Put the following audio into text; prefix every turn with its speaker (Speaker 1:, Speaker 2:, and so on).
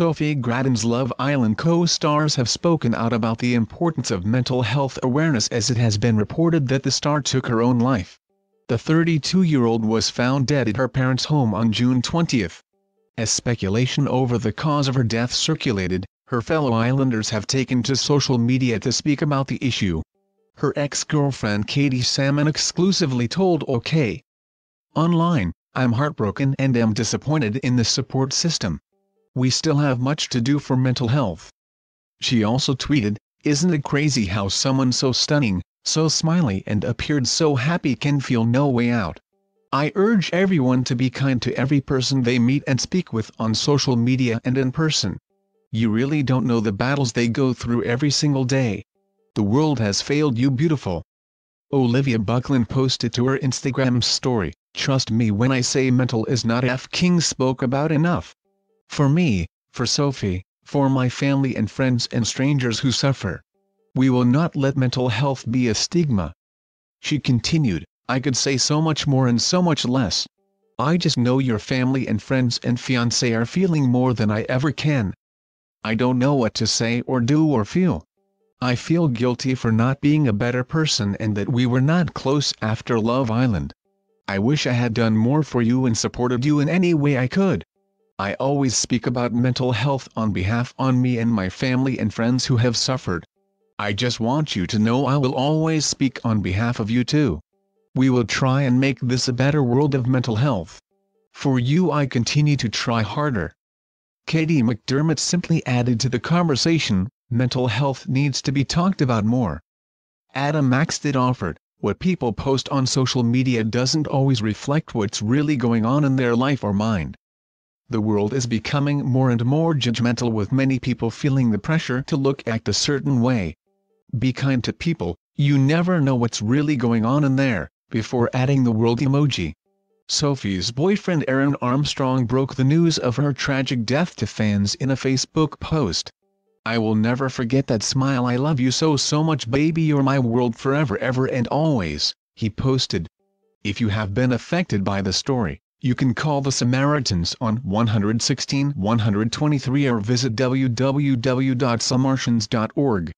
Speaker 1: Sophie Gradon's Love Island co-stars have spoken out about the importance of mental health awareness as it has been reported that the star took her own life. The 32-year-old was found dead at her parents' home on June 20. As speculation over the cause of her death circulated, her fellow islanders have taken to social media to speak about the issue. Her ex-girlfriend Katie Salmon exclusively told OK. Online, I'm heartbroken and am disappointed in the support system. We still have much to do for mental health. She also tweeted, Isn't it crazy how someone so stunning, so smiley and appeared so happy can feel no way out? I urge everyone to be kind to every person they meet and speak with on social media and in person. You really don't know the battles they go through every single day. The world has failed you beautiful. Olivia Buckland posted to her Instagram story, Trust me when I say mental is not F. King spoke about enough. For me, for Sophie, for my family and friends and strangers who suffer. We will not let mental health be a stigma. She continued, I could say so much more and so much less. I just know your family and friends and fiancé are feeling more than I ever can. I don't know what to say or do or feel. I feel guilty for not being a better person and that we were not close after Love Island. I wish I had done more for you and supported you in any way I could. I always speak about mental health on behalf on me and my family and friends who have suffered. I just want you to know I will always speak on behalf of you too. We will try and make this a better world of mental health. For you I continue to try harder. Kady McDermott simply added to the conversation, mental health needs to be talked about more. Adam Maxted offered, what people post on social media doesn't always reflect what's really going on in their life or mind. The world is becoming more and more judgmental with many people feeling the pressure to look act a certain way. Be kind to people, you never know what's really going on in there before adding the world emoji. Sophie's boyfriend Aaron Armstrong broke the news of her tragic death to fans in a Facebook post. I will never forget that smile I love you so so much baby you're my world forever ever and always, he posted. If you have been affected by the story, you can call the Samaritans on 116 123 or visit www.samaritans.org.